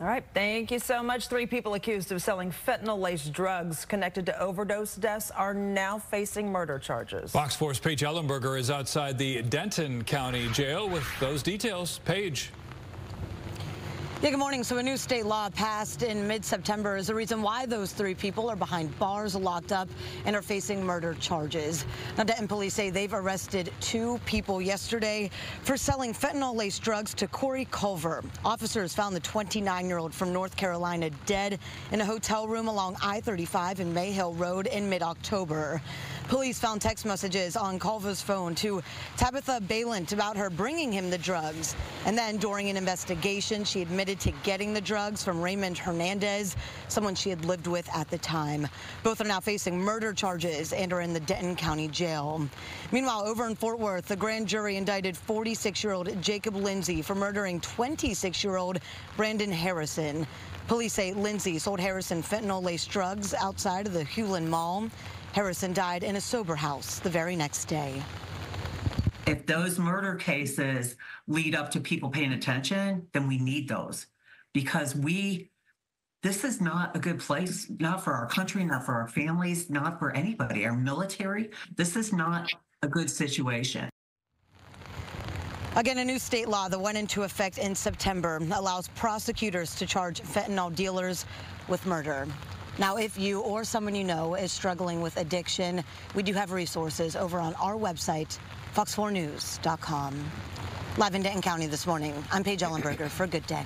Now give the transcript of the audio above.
All right, thank you so much. Three people accused of selling fentanyl-laced drugs connected to overdose deaths are now facing murder charges. Fox 4's Paige Ellenberger is outside the Denton County Jail with those details. Paige. Yeah, good morning. So a new state law passed in mid-September is the reason why those three people are behind bars, locked up, and are facing murder charges. Now, Denton police say they've arrested two people yesterday for selling fentanyl-laced drugs to Corey Culver. Officers found the 29-year-old from North Carolina dead in a hotel room along I-35 and Mayhill Road in mid-October. Police found text messages on Culver's phone to Tabitha Balint about her bringing him the drugs. And then during an investigation, she admitted to getting the drugs from Raymond Hernandez, someone she had lived with at the time. Both are now facing murder charges and are in the Denton County Jail. Meanwhile, over in Fort Worth, the grand jury indicted 46-year-old Jacob Lindsay for murdering 26-year-old Brandon Harrison. Police say Lindsay sold Harrison fentanyl-laced drugs outside of the Hulen Mall. Harrison died in a sober house the very next day if those murder cases lead up to people paying attention, then we need those because we, this is not a good place, not for our country, not for our families, not for anybody, our military. This is not a good situation. Again, a new state law that went into effect in September allows prosecutors to charge fentanyl dealers with murder. Now, if you or someone you know is struggling with addiction, we do have resources over on our website, fox4news.com. Live in Denton County this morning, I'm Paige Ellenberger for a Good Day.